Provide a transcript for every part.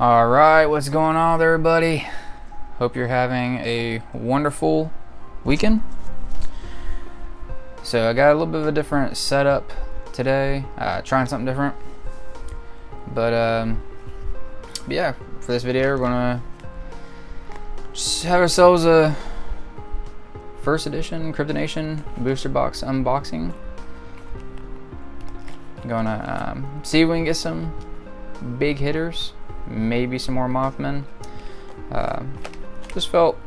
All right, what's going on, everybody? Hope you're having a wonderful weekend. So I got a little bit of a different setup today, uh, trying something different. But um, yeah, for this video, we're gonna just have ourselves a first edition Cryptid Nation booster box unboxing. Gonna um, see if we can get some big hitters maybe some more Mothmen. Uh, just felt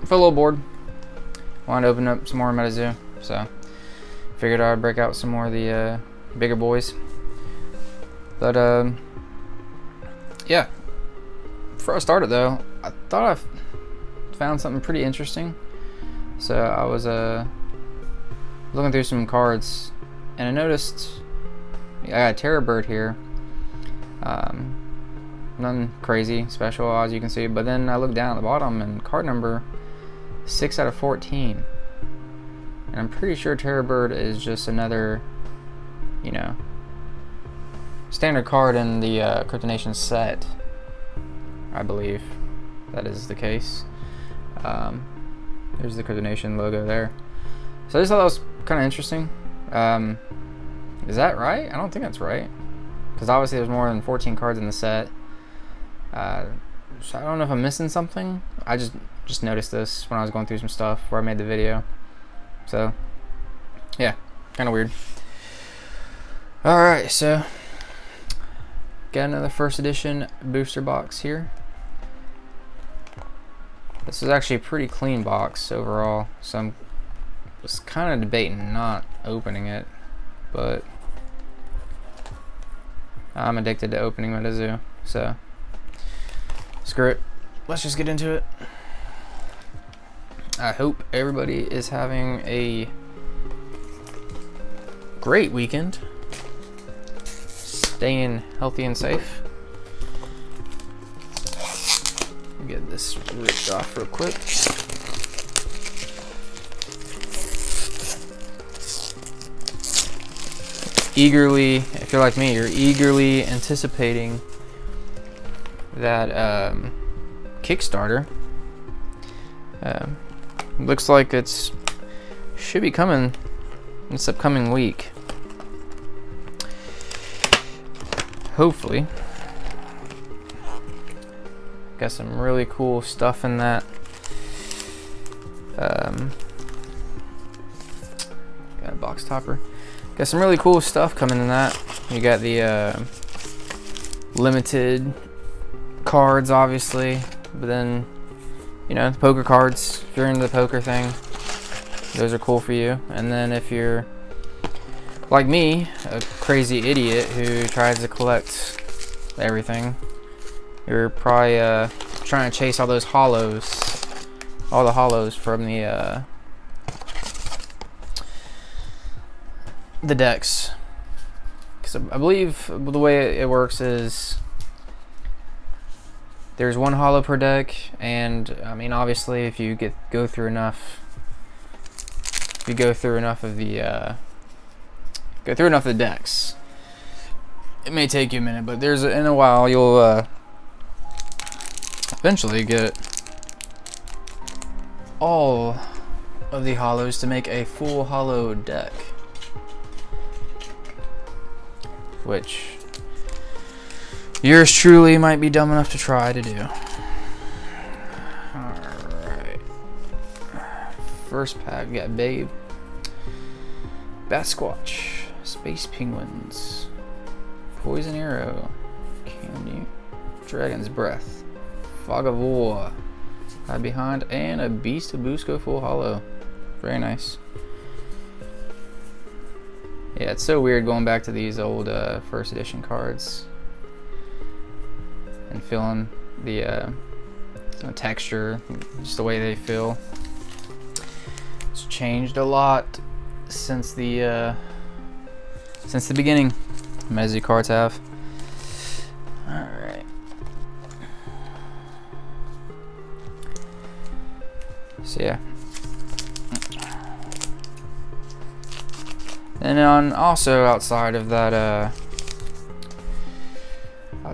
felt a little bored. Wanted to open up some more MetaZoo, so figured I'd break out some more of the uh, bigger boys. But um, yeah, before I started though, I thought I found something pretty interesting. So I was uh, looking through some cards, and I noticed I got a Terror Bird here. Um, nothing crazy special as you can see. But then I look down at the bottom and card number 6 out of 14 and I'm pretty sure Terror Bird is just another you know standard card in the uh, Cryptid Nation set I believe that is the case. Um, there's the Cryptid Nation logo there. So I just thought that was kind of interesting. Um, is that right? I don't think that's right. Because obviously there's more than 14 cards in the set uh, so I don't know if I'm missing something. I just just noticed this when I was going through some stuff where I made the video. So yeah, kind of weird. All right, so got another first edition booster box here. This is actually a pretty clean box overall, so I'm was kind of debating not opening it, but I'm addicted to opening MetaZoo, so screw it. Let's just get into it. I hope everybody is having a great weekend. Staying healthy and safe. Get this ripped off real quick. Eagerly, if you're like me, you're eagerly anticipating that um, Kickstarter. Um, looks like it's should be coming this upcoming week. Hopefully. Got some really cool stuff in that. Um, got a box topper. Got some really cool stuff coming in that. You got the uh, limited cards, obviously, but then, you know, the poker cards, if you're into the poker thing, those are cool for you. And then if you're like me, a crazy idiot who tries to collect everything, you're probably uh, trying to chase all those hollows, all the hollows from the uh, the decks. Because I believe the way it works is there's one hollow per deck, and I mean, obviously, if you get go through enough, if you go through enough of the, uh, go through enough of the decks, it may take you a minute, but there's in a while you'll uh, eventually get all of the hollows to make a full hollow deck, which Yours truly might be dumb enough to try to do. Alright. First pack, we got Babe. Bat Squatch. Space Penguins. Poison Arrow. Candy. Dragon's Breath. Fog of War. Hide Behind. And a Beast of Busco Full Hollow. Very nice. Yeah, it's so weird going back to these old uh, first edition cards and feeling the uh, texture, just the way they feel. It's changed a lot since the uh, since the beginning. Mezzy cards have. All right. So yeah. And on also outside of that uh,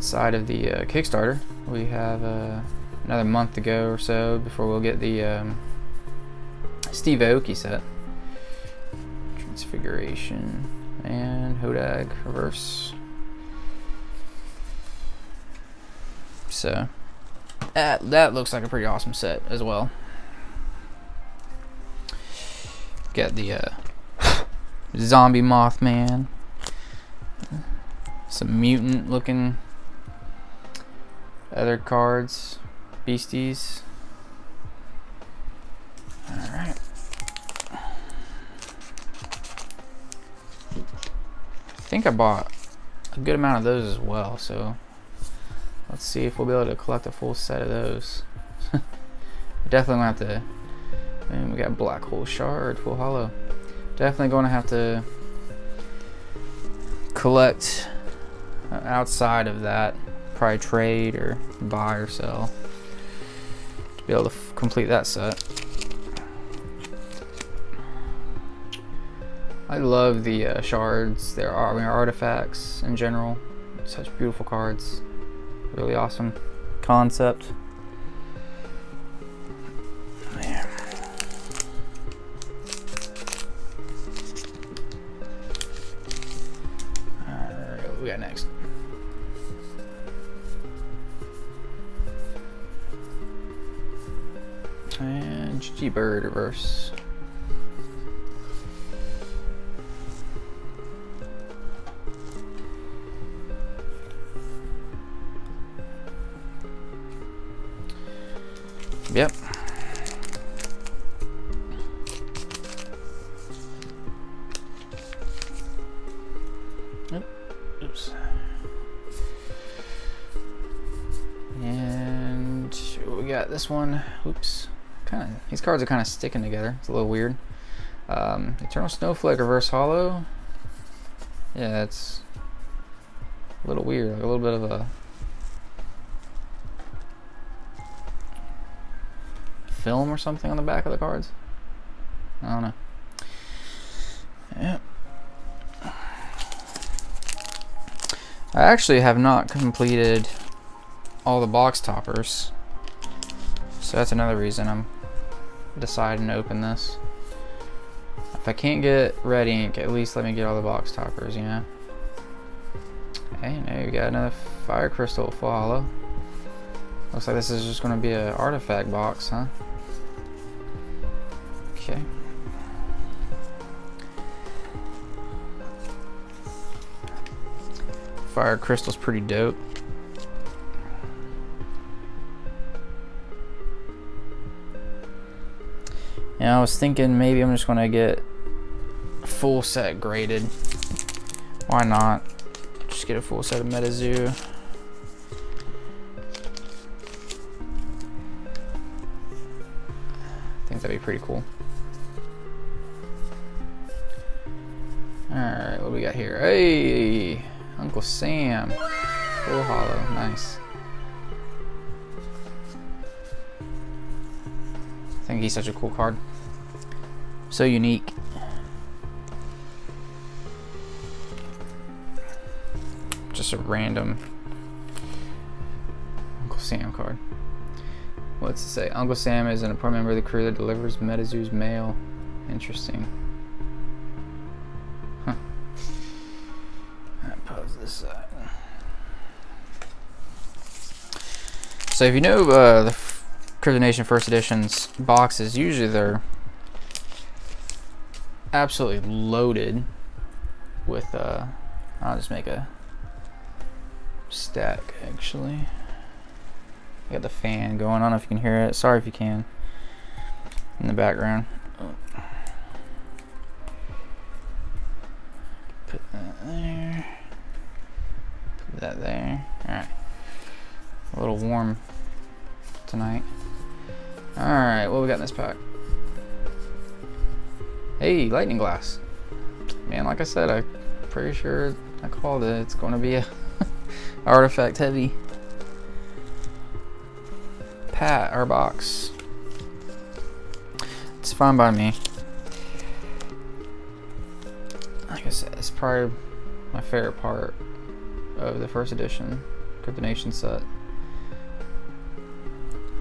outside of the uh, Kickstarter. We have uh, another month to go or so before we'll get the um, Steve Aoki set. Transfiguration and Hodag reverse. So that that looks like a pretty awesome set as well. Got the uh, zombie Mothman, some mutant looking other cards, beasties. All right. I think I bought a good amount of those as well, so let's see if we'll be able to collect a full set of those. Definitely gonna have to. And we got black hole shard, full hollow. Definitely gonna have to collect uh, outside of that. Probably trade or buy or sell to be able to complete that set. I love the uh, shards. There are I mean, artifacts in general. Such beautiful cards. Really awesome concept. One. Oops. Kind of. These cards are kind of sticking together. It's a little weird. Um, Eternal Snowflake Reverse Hollow. Yeah, it's a little weird. Like a little bit of a film or something on the back of the cards. I don't know. Yeah. I actually have not completed all the box toppers. So that's another reason I'm deciding to open this. If I can't get red ink, at least let me get all the box toppers, you know? Hey, now you got another fire crystal full hollow. Looks like this is just going to be an artifact box, huh? Okay. Fire crystal's pretty dope. Yeah, I was thinking maybe I'm just gonna get full set graded. Why not? Just get a full set of MetaZoo. I think that'd be pretty cool. Alright, what do we got here? Hey! Uncle Sam. Full hollow. Nice. I think he's such a cool card. So unique. Just a random Uncle Sam card. What's it say? Uncle Sam is an important member of the crew that delivers MetaZoo's mail. Interesting. I pause this So if you know uh, the Cryptid Nation First Editions boxes, usually they're absolutely loaded with, uh, I'll just make a stack actually. I got the fan going. Know if you can hear it. Sorry if you can. In the background. Put that there Put that there. Alright. A little warm tonight. Alright, what we got in this pack? Hey, lightning glass. Man, like I said, I'm pretty sure I called it. It's going to be a artifact heavy pat our box. It's fine by me. Like I said, it's probably my favorite part of the first edition Cryptid Nation set.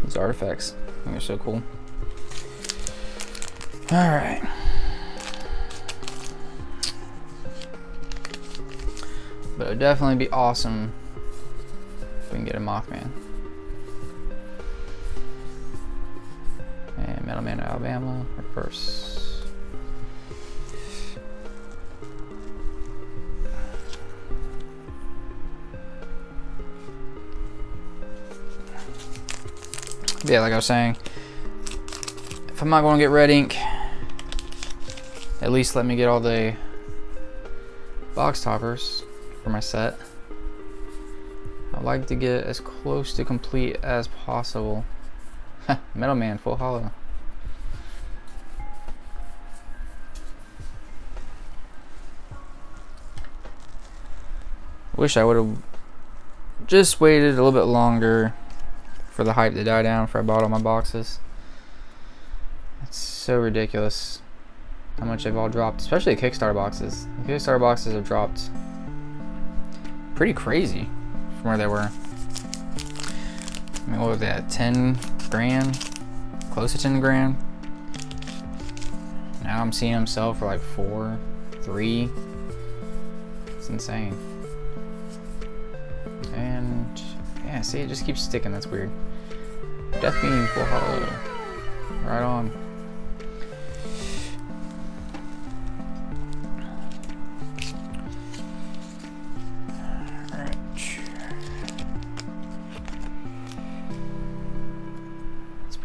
These artifacts, they're so cool. Alright. But it would definitely be awesome if we can get a Mothman. And Metal Man Alabama, reverse. Yeah, like I was saying, if I'm not going to get red ink, at least let me get all the box toppers for my set. I like to get as close to complete as possible. Metal Man, full hollow. Wish I would have just waited a little bit longer for the hype to die down before I bought all my boxes. It's so ridiculous how much they've all dropped, especially the Kickstarter boxes. The Kickstarter boxes have dropped pretty crazy from where they were. I mean, what was that, 10 grand? Close to 10 grand? Now I'm seeing them sell for like four, three. It's insane. And yeah, see, it just keeps sticking. That's weird. Death Beam, full hollow. Right on.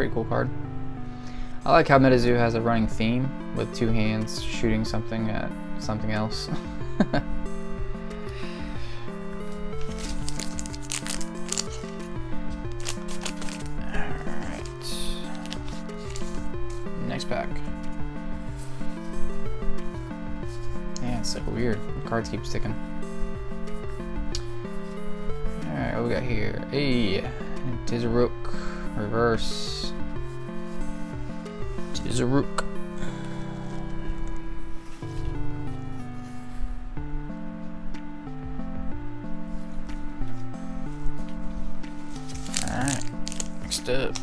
Pretty cool card. I like how MetaZoo has a running theme with two hands shooting something at something else. Alright. Next pack. Yeah, it's so weird. The cards keep sticking. Alright, what we got here? Hey, Tizheruk, reverse is a rook. Alright, next up.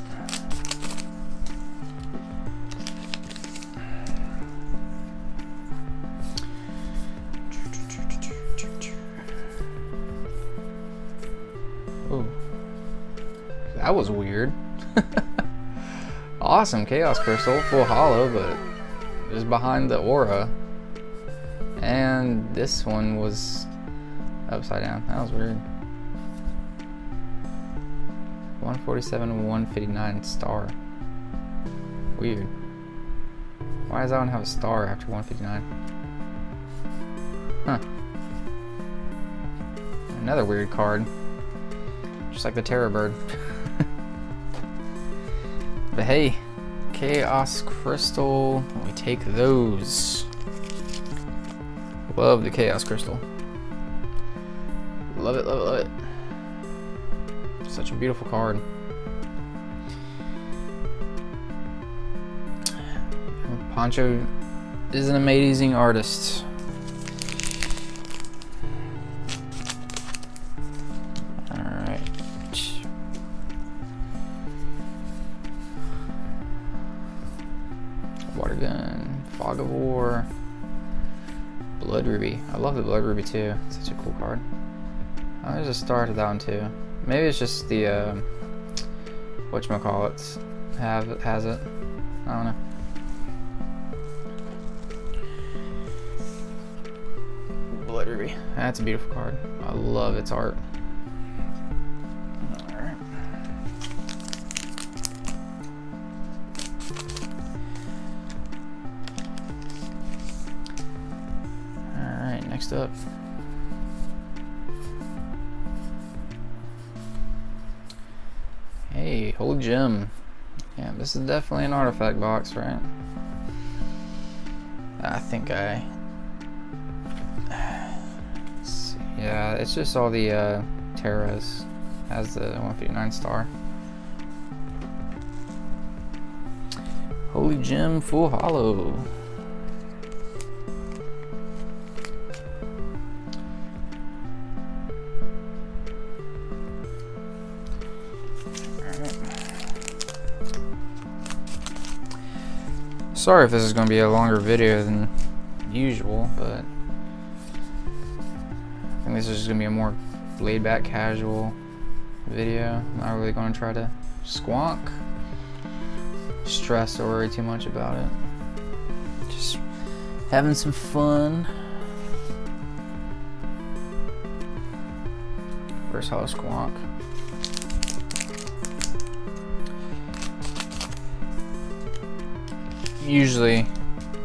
Awesome Chaos Crystal, full hollow, but just behind the aura. And this one was upside down. That was weird. 147, 159 star. Weird. Why does that one have a star after 159? Huh. Another weird card. Just like the Terror Bird. But hey, Chaos Crystal, we take those. Love the Chaos Crystal. Love it, love it, love it. Such a beautiful card. Poncho is an amazing artist. Too. It's such a cool card. Oh, there's a star to that one too. Maybe it's just the, uh, whatchamacallits have, has it. I don't know. Blood Ruby. That's a beautiful card. I love its art. Holy Gem. Yeah, this is definitely an artifact box, right? I think I... Yeah, it's just all the uh, Terras. Has the 159 star. Holy Gem Full Hollow. Sorry if this is going to be a longer video than usual, but I think this is just going to be a more laid back, casual video. I'm not really going to try to squonk, stress or worry too much about it. Just having some fun. First hollow squonk. Usually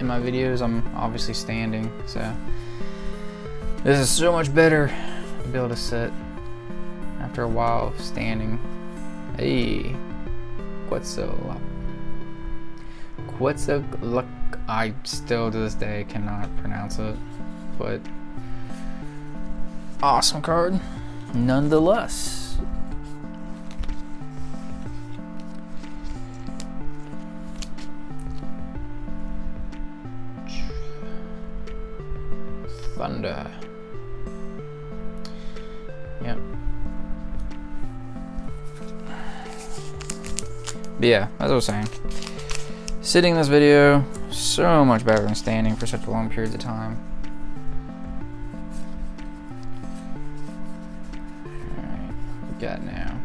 in my videos I'm obviously standing, so this is so much better to be able to sit after a while of standing. Hey, Quetzalcoatl. Quetzalcoatl. I still to this day cannot pronounce it, but awesome card nonetheless. Thunder. Yep. But yeah, as I was saying, sitting in this video so much better than standing for such a long periods of time. Alright, got now.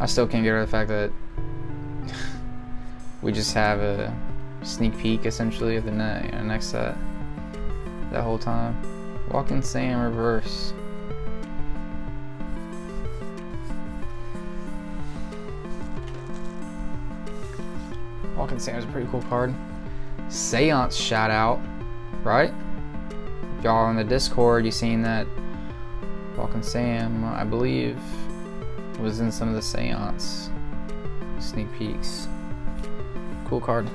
I still can't get of the fact that we just have a sneak peek essentially of the ne you next set that whole time. Walking Sam reverse. Walking Sam is a pretty cool card. Seance shout out, right? Y'all in the Discord, you seen that Walking Sam, I believe, was in some of the Seance sneak peeks. Cool card.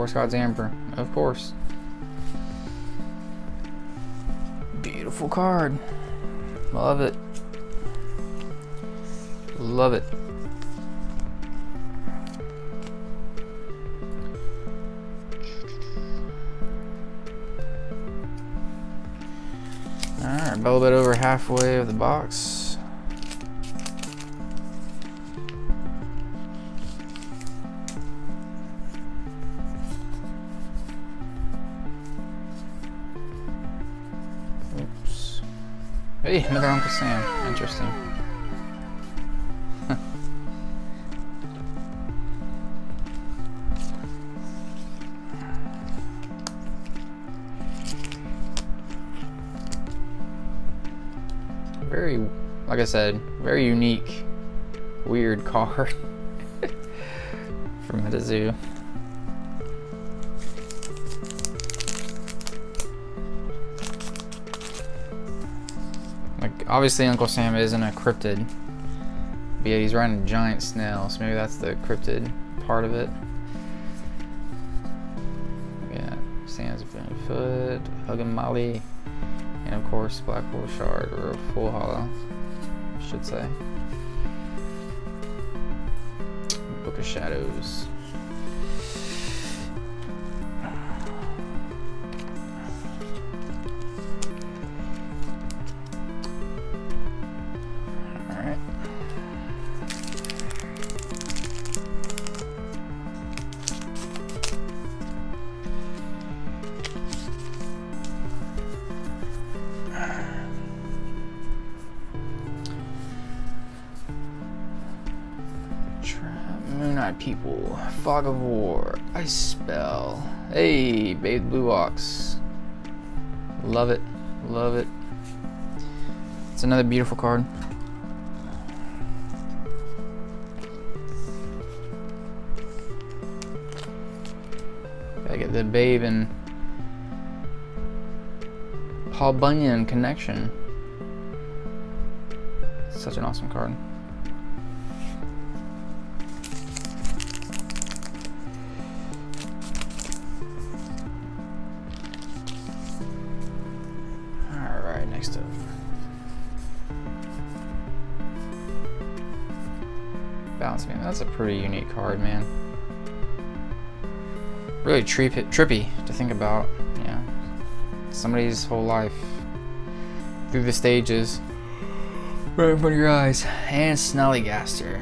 Forest Gods Amber, of course. Beautiful card. Love it. Love it. Alright, a little bit over halfway of the box. Another Uncle Sam. Interesting. very, like I said, very unique, weird car from the Like, obviously Uncle Sam isn't a cryptid. But yeah, he's riding a giant snail, so maybe that's the cryptid part of it. Yeah, Sam's foot, hugging Molly. And of course, Black Hole Shard, or Full Hollow, I should say. Book of Shadows. Fog of War, Ice Spell. Hey, Babe the Blue Ox. Love it, love it. It's another beautiful card. Gotta get the Babe and Paul Bunyan connection. Such an awesome card. A pretty unique card, man. really trippy, trippy to think about. Yeah, somebody's whole life through the stages right in front of your eyes. And Snallygaster.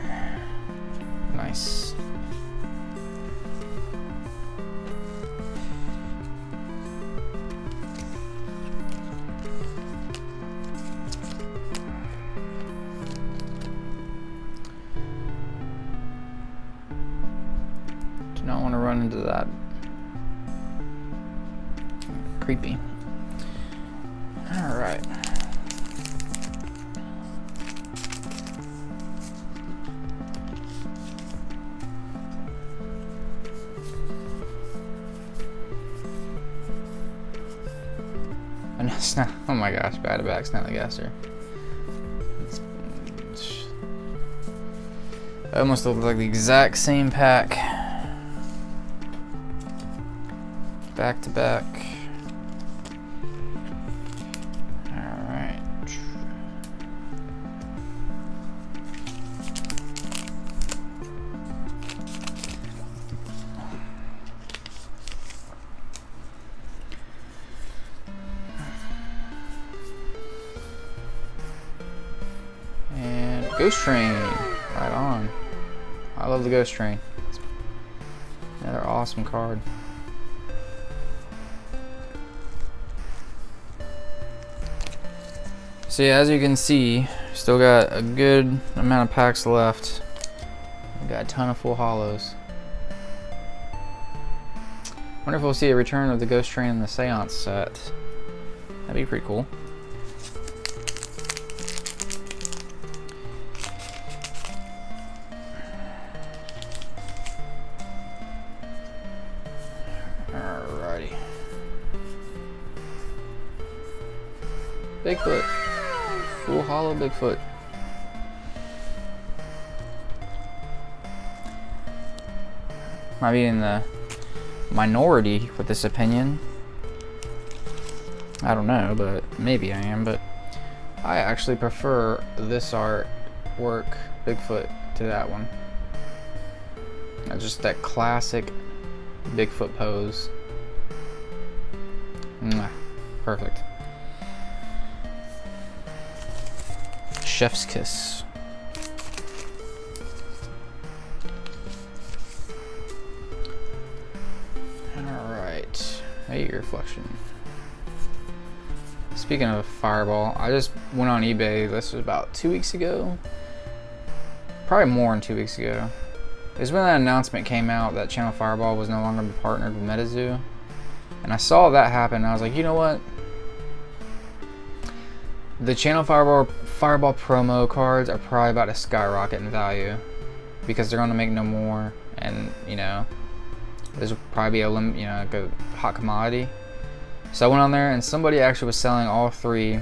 Nice. Not, oh my gosh, bad to back it's, almost looks like the exact same pack. Back to back. Ghost Train. Right on. I love the Ghost Train. Another awesome card. So yeah, as you can see, still got a good amount of packs left. We got a ton of full hollows. Wonder if we'll see a return of the Ghost Train in the Seance set. That'd be pretty cool. Bigfoot. Might be in the minority with this opinion. I don't know, but maybe I am, but I actually prefer this artwork Bigfoot to that one. Uh, just that classic Bigfoot pose. Perfect. Chef's kiss. Alright. Hey, reflection. Speaking of Fireball, I just went on eBay. This was about two weeks ago. Probably more than two weeks ago. Was when that announcement came out that Channel Fireball was no longer partnered with MetaZoo. And I saw that happen. I was like, you know what? The Channel Fireball Fireball promo cards are probably about to skyrocket in value because they're going to make no more, and you know, this will probably be a lim you know like a hot commodity. So I went on there, and somebody actually was selling all three.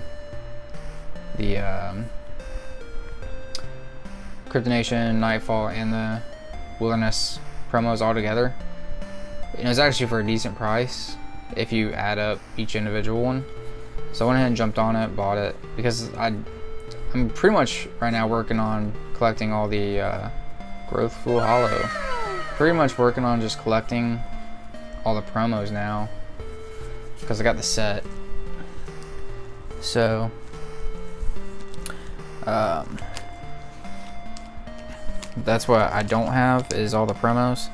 The um, Cryptid Nation, Nightfall, and the Wilderness promos all together. And it was actually for a decent price if you add up each individual one. So I went ahead and jumped on it, bought it because I, I'm pretty much right now working on collecting all the uh, Growth Full Hollow. Pretty much working on just collecting all the promos now because I got the set. So, um, that's what I don't have is all the promos.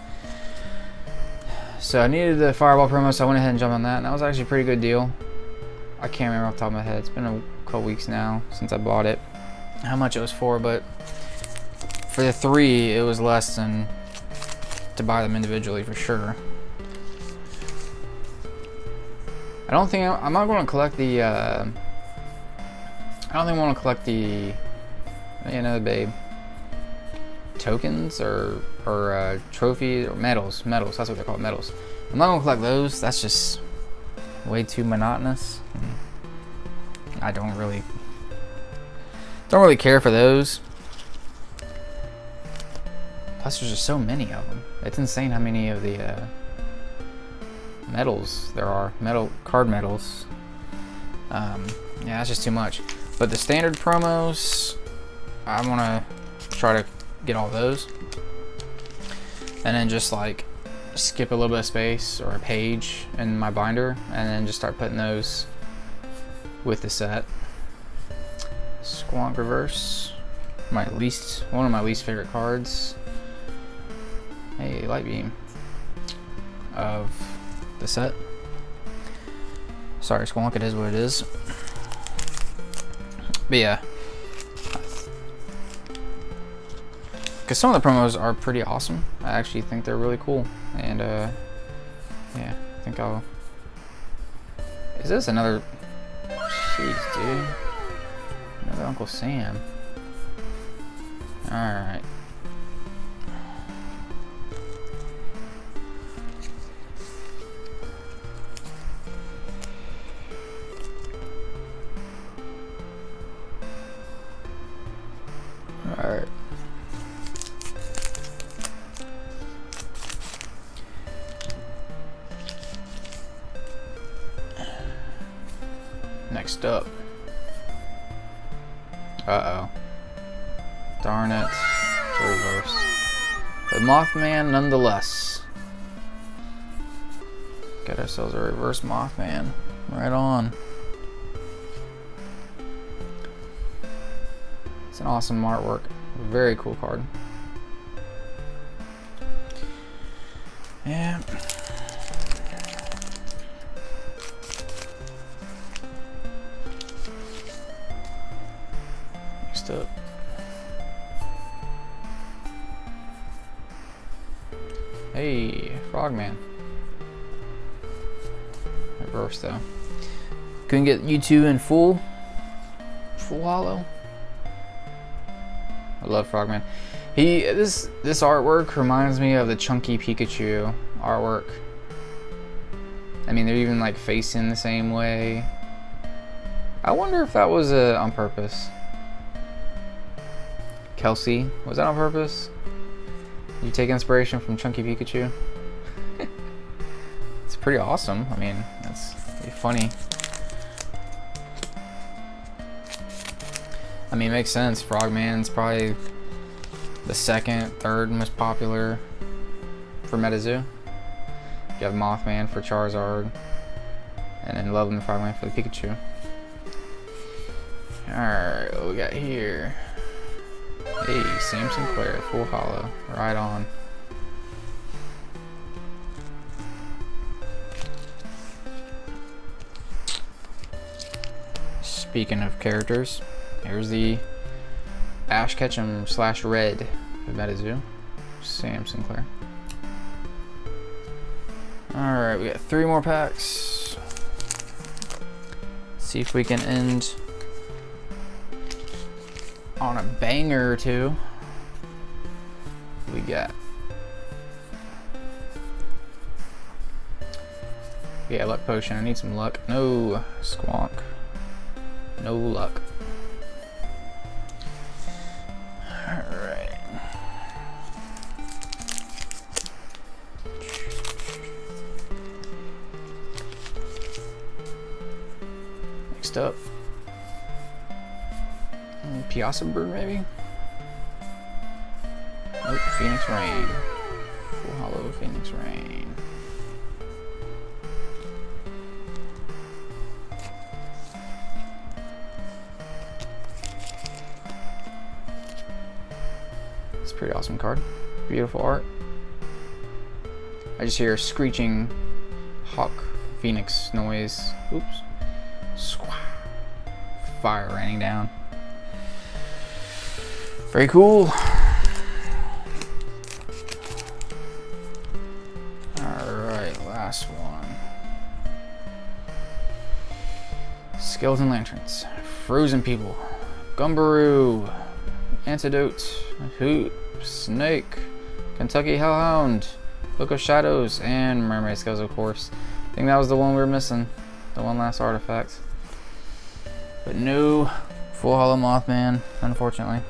So I needed the Fireball promo, so I went ahead and jumped on that, and that was actually a pretty good deal. I can't remember off the top of my head. It's been a couple weeks now since I bought it. How much it was for, but for the three, it was less than to buy them individually for sure. I don't think I, am not going to collect the. Uh, I don't think I want to collect the. You know, babe tokens or or uh, trophies or medals. Medals. That's what they're called. Medals. I'm not going to collect those. That's just way too monotonous. I don't really don't really care for those. Plus, there's just so many of them. It's insane how many of the uh, medals there are. Metal card medals. Um, yeah, that's just too much. But the standard promos, I want to try to get all those. And then just like skip a little bit of space or a page in my binder and then just start putting those with the set. Squonk Reverse, my least, one of my least favorite cards. Hey, Light Beam of the set. Sorry, Squonk, it is what it is. But yeah. Because some of the promos are pretty awesome. I actually think they're really cool. And, uh, yeah, I think I'll... Is this another... Jeez, dude. Uncle Sam. Alright. Alright. Next up. Uh-oh. Darn it. Reverse. But Mothman nonetheless. Got ourselves a reverse Mothman. Right on. It's an awesome artwork. Very cool card. Couldn't get you two in full. Full hollow. I love Frogman. He this this artwork reminds me of the Chunky Pikachu artwork. I mean, they're even like facing the same way. I wonder if that was uh, on purpose. Kelsey, was that on purpose? Did you take inspiration from Chunky Pikachu? it's pretty awesome. I mean, that's pretty funny. I mean, it makes sense. Frogman's probably the second, third most popular for MetaZoo. You have Mothman for Charizard, and then Loveland Frogman for the Pikachu. Alright, what we got here? Hey, Sam Sinclair, full hollow. Right on. Speaking of characters, here's the Ash Ketchum slash Red of MetaZoo. Sam Sinclair. Alright, we got three more packs. see if we can end on a banger or two. We got. Yeah, luck potion. I need some luck. No, squonk. No luck. Piasa Bird, maybe? Nope, Phoenix Rain. Full Hollow Phoenix Rain. It's a pretty awesome card. Beautiful art. I just hear screeching hawk phoenix noise. Oops. Squaw. Fire raining down. Very cool. Alright, last one. Skeleton Lanterns. Frozen People. Gumberoo. Antidote. Hoot. Snake. Kentucky Hellhound. Book of Shadows. And Mermaid Scales, of course. I think that was the one we were missing. The one last artifact. But no Full Hollow Mothman, unfortunately.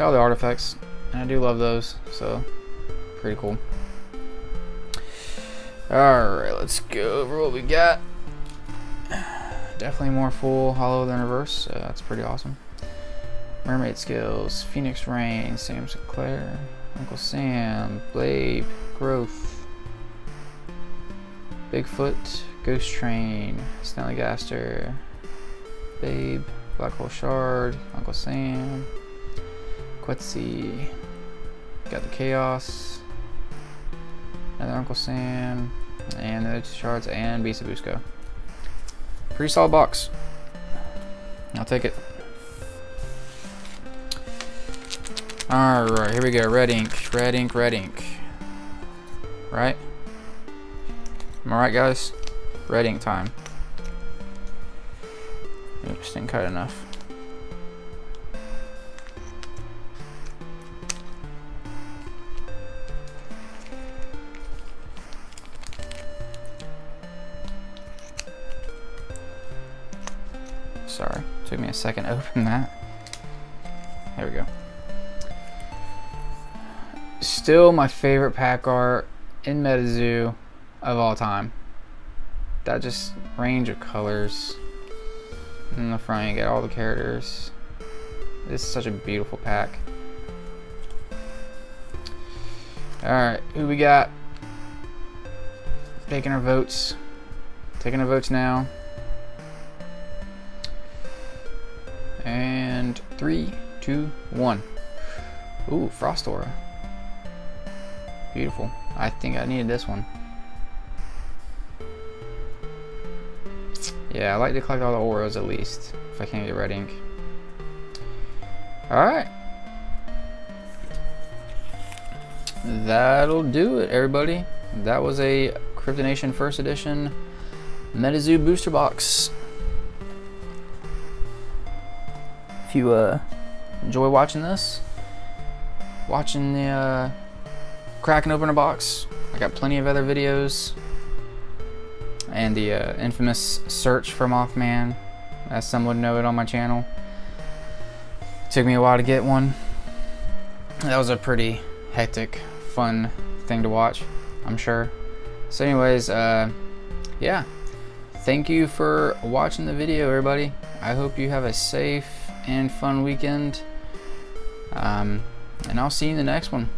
Got all the artifacts. And I do love those, so pretty cool. Alright, let's go over what we got. definitely more full hollow than reverse, so that's pretty awesome. Mermaid Scales, Phoenix Rain, Sam Sinclair, Uncle Sam, Blade, Growth, Bigfoot, Ghost Train, Snallygaster, Babe, Black Hole Shard, Uncle Sam, Quetzi, got the Chaos, another Uncle Sam, and the two shards, and Beast of Busco. Pretty solid box. I'll take it. Alright, here we go. Red ink, red ink, red ink. Right? Am I right, guys? Red ink time. Oops, didn't cut enough. Sorry, took me a second to open that. There we go. Still my favorite pack art in MetaZoo of all time. That just range of colors. In the front you get all the characters. This is such a beautiful pack. Alright, who we got? Taking our votes. Taking our votes now. Three, two, one. Ooh, Frost Aura. Beautiful. I think I needed this one. Yeah, I like to collect all the auras at least, if I can't get red ink. Alright. That'll do it, everybody. That was a Cryptid Nation First Edition MetaZoo Booster Box. If you uh, enjoy watching this, watching the uh, cracking open a box, I got plenty of other videos and the uh, infamous search for Mothman, as some would know it on my channel. Took me a while to get one. That was a pretty hectic, fun thing to watch, I'm sure. So anyways, uh, yeah. Thank you for watching the video, everybody. I hope you have a safe and fun weekend. Um, and I'll see you in the next one.